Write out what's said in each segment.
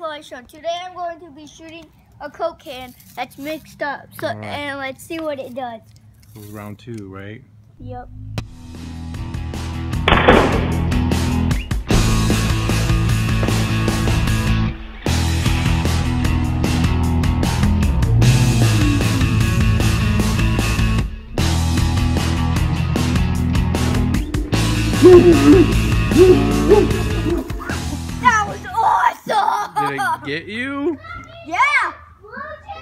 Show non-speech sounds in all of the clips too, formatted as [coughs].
Khloe Show. Today I'm going to be shooting a Coke can that's mixed up. So All right. and let's see what it does. This was round two, right? Yep. [laughs] get you? Yeah!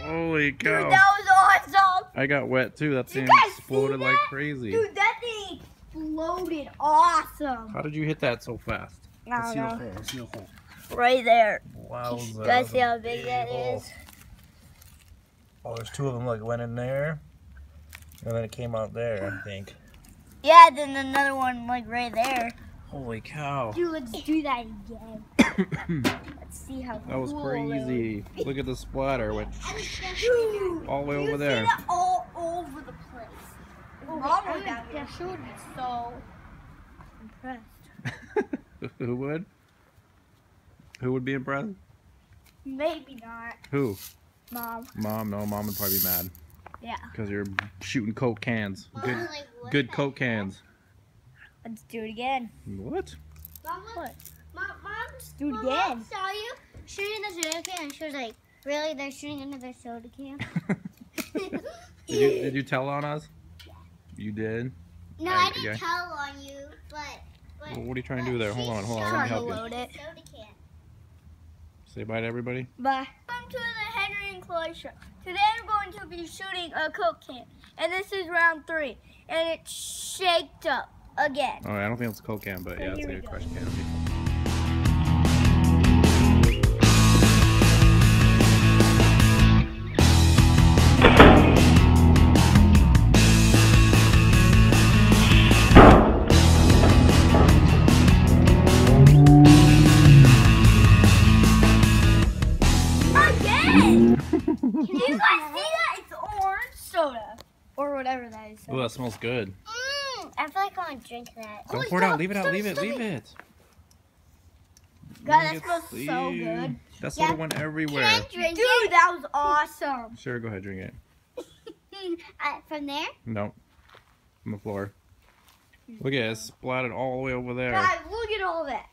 Holy Dude, cow. that was awesome! I got wet too. That thing guys see exploded like crazy. Dude, that thing exploded awesome. How did you hit that so fast? I Let's don't see the hole. Let's see the hole. Right there. Wowza. You guys see how big Big that hole. is? Oh, there's two of them. Like went in there, and then it came out there. I think. Yeah, then another one like right there. Holy cow. Dude, let's do that again. [coughs] Let's see how That was cool crazy. Look at the splatter. Went Dude, all the way over see there. that all over the place. Oh, mom was. She would be so impressed. [laughs] Who would? Who would be impressed? Maybe not, Who? Mom. Mom? No, mom would probably be mad Yeah. because you're shooting Coke cans. Good, good Coke cans. Let's do it again. What? Mom, What? Mom, Mom, Do it Mom, again. Mom saw you shooting the soda can, and she was like, "Really? They're shooting another soda can?" [laughs] [laughs] Did you did you tell on us? You did. no, Alright, I didn't okay. tell on you, but. but Well, what are you trying to do there? Hold on, hold on. Let me Trying to help you. load it. Soda can. Say bye to everybody. Bye. Welcome to the Henri and Khloe show. Today I'm going to be shooting a Coke can. And this is round three. And it's shaked up again. Oh, I don't think it's a Coke can, but yeah, it's like a crush [laughs] can. Again! Can you guys see that? It's orange soda. Or whatever that is. Oh, that smells good. I feel like I want to drink that. Don't Holy pour it out. Leave it out. stop, Leave it. stop Leave it. it. God, Leave that it. smells so Ew. good. That Yeah. soda went Can everywhere. I drink Dude, that was awesome. Sure, go ahead, drink it. it [laughs] uh, from there? No. from the floor. Look at it. It's splattered all the way over there. Guys, look at all that.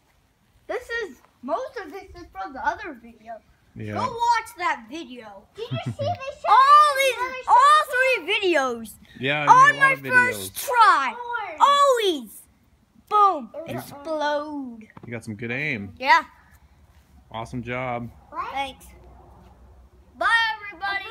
This is, most of this is from the other video. Yeah. Go watch that video. Did you see they [laughs] showed all these, all three videos Yeah, I on made a lot my of videos. first try. Always. Boom. Explode. You got some good aim. Yeah. Awesome job. What? Thanks. Bye, everybody.